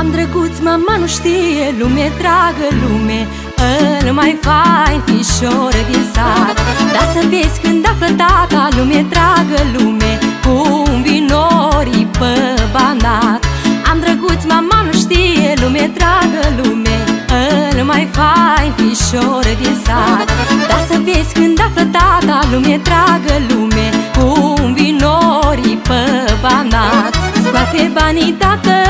Am drăguț, mama nu știe, lume dragă lume Îl mai fain fișor din sat. Dar să vezi când află tata, lume dragă lume Cum vin norii pe banat. Am drăguț, mama nu știe, lume dragă lume Îl mai fain fișor din sat. Dar să vezi când află tata, lume dragă lume Cum vin norii pe banat. Scoate banii tată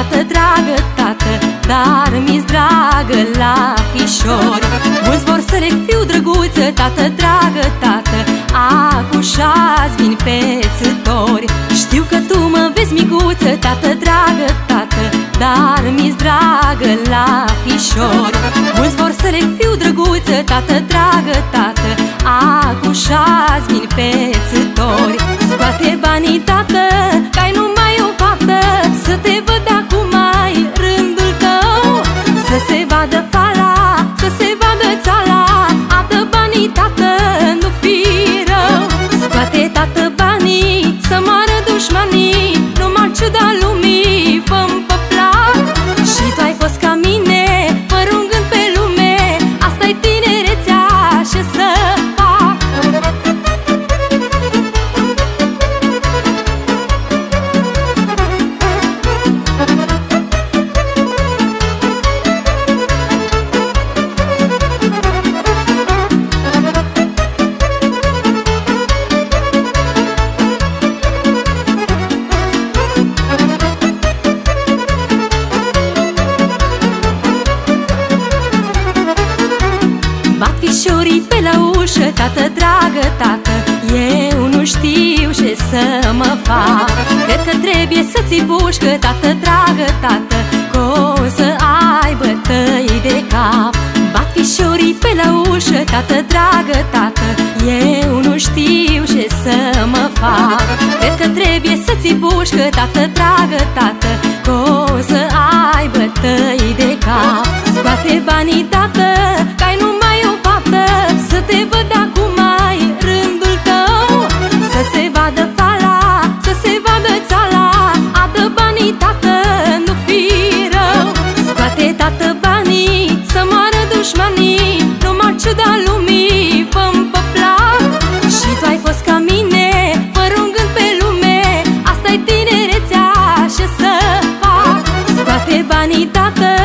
tată dragă, tată Dar mi-s dragă la fișori Mulți vor să le fiu drăguță, tată dragă, tată Acușați vin pe țători Știu că tu mă vezi micuță, tată dragă, tată Dar mi-s dragă la fișori Mulți vor să le fiu drăguță, tată dragă, tată Acușați vin pe țători Scoate banii, tată, vadă fala, să se vadă țala Adă banii, tată, nu fi rău. Scoate, tată, Fișorii pe la ușă, tată dragă, tată Eu nu știu ce să mă fac. Cred că trebuie să ți bușcă, tată dragă, tată Că o să aibă tăi de cap. Bat fișorii pe la ușă, tată dragă, tată Eu nu știu ce să mă fac. Cred că trebuie să ți bușcă, tată dragă, tată Că o să aibă tăi Asta-i